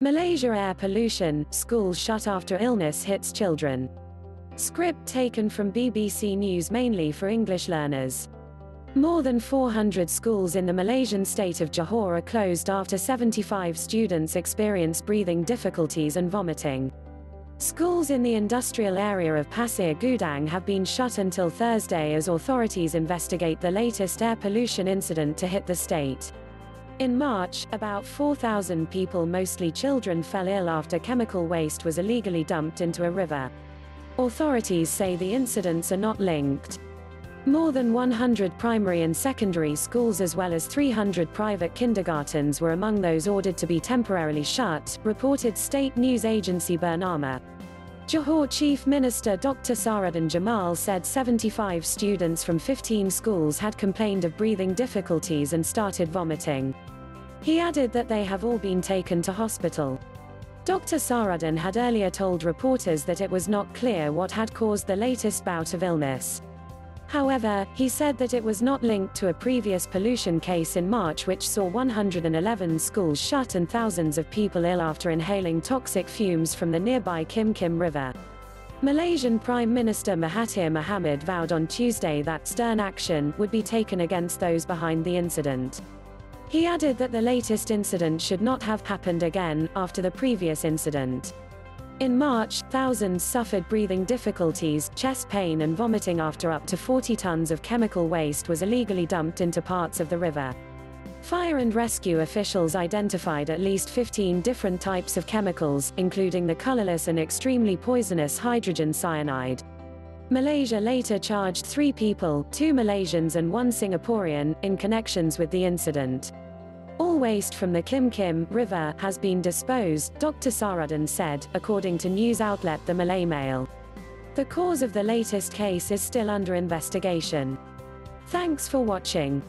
Malaysia air pollution, schools shut after illness hits children. Script taken from BBC News mainly for English learners. More than 400 schools in the Malaysian state of Johor are closed after 75 students experience breathing difficulties and vomiting. Schools in the industrial area of Pasir Gudang have been shut until Thursday as authorities investigate the latest air pollution incident to hit the state. In March, about 4,000 people mostly children fell ill after chemical waste was illegally dumped into a river. Authorities say the incidents are not linked. More than 100 primary and secondary schools as well as 300 private kindergartens were among those ordered to be temporarily shut, reported state news agency Bernama. Johor Chief Minister Dr. Sahruddin Jamal said 75 students from 15 schools had complained of breathing difficulties and started vomiting. He added that they have all been taken to hospital. Dr. Sahruddin had earlier told reporters that it was not clear what had caused the latest bout of illness. However, he said that it was not linked to a previous pollution case in March which saw 111 schools shut and thousands of people ill after inhaling toxic fumes from the nearby Kim Kim River. Malaysian Prime Minister Mahathir Mohamad vowed on Tuesday that stern action would be taken against those behind the incident. He added that the latest incident should not have happened again, after the previous incident. In March, thousands suffered breathing difficulties, chest pain and vomiting after up to 40 tons of chemical waste was illegally dumped into parts of the river. Fire and rescue officials identified at least 15 different types of chemicals, including the colorless and extremely poisonous hydrogen cyanide. Malaysia later charged three people, two Malaysians and one Singaporean, in connections with the incident. All waste from the Kim Kim River has been disposed, Dr. Sahruddin said, according to news outlet The Malay Mail. The cause of the latest case is still under investigation. Thanks for watching.